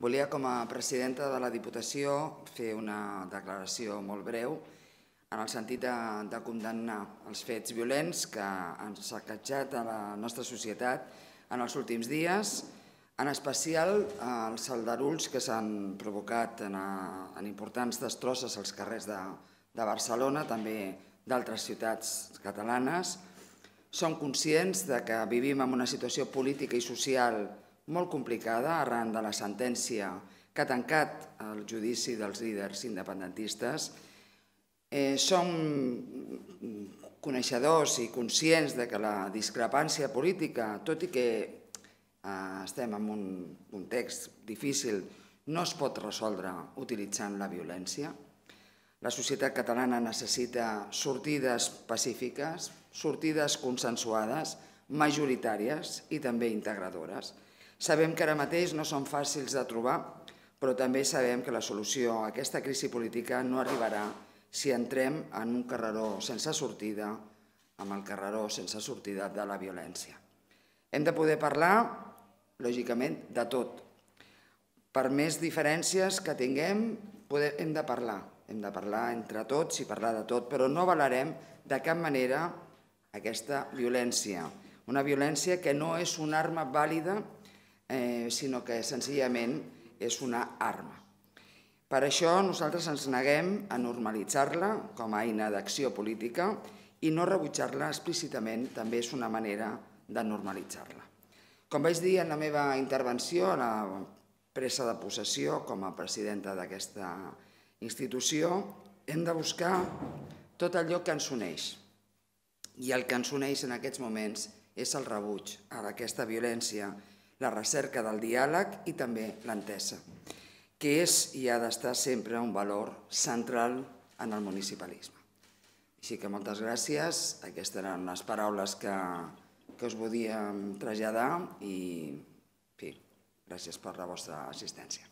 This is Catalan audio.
Volia, com a presidenta de la Diputació, fer una declaració molt breu en el sentit de, de condemnar els fets violents que han saquejat a la nostra societat en els últims dies, en especial els aldarulls que s'han provocat en, en importants destrosses als carrers de, de Barcelona, també d'altres ciutats catalanes. Som conscients de que vivim en una situació política i social molt complicada arran de la sentència que ha tancat el judici dels líders independentistes. Eh, som coneixedors i conscients de que la discrepància política, tot i que eh, estem en un context difícil, no es pot resoldre utilitzant la violència. La societat catalana necessita sortides pacífiques, sortides consensuades, majoritàries i també integradores. Sabem que ara mateix no són fàcils de trobar, però també sabem que la solució a aquesta crisi política no arribarà si entrem en un carreró sense sortida, amb el carreró sense sortida de la violència. Hem de poder parlar, lògicament, de tot. Per més diferències que tinguem, hem de parlar, hem de parlar entre tots i parlar de tot, però no avalarem de cap manera aquesta violència. Una violència que no és una arma vàlida, eh, sinó que senzillament és una arma. Per això nosaltres ens neguem a normalitzar-la com a eina d'acció política i no rebutjar-la explícitament també és una manera de normalitzar-la. Com vaig dir en la meva intervenció, a la pressa de possessió com a presidenta d'aquesta institució, hem de buscar tot allò que ens uneix. I el que ens uneix en aquests moments és el rebuig a aquesta violència, la recerca del diàleg i també l'entesa, que és i ha d'estar sempre un valor central en el municipalisme. Així que moltes gràcies. Aquestes eren les paraules que, que us volíem traslladar i, en fi, gràcies per la vostra assistència.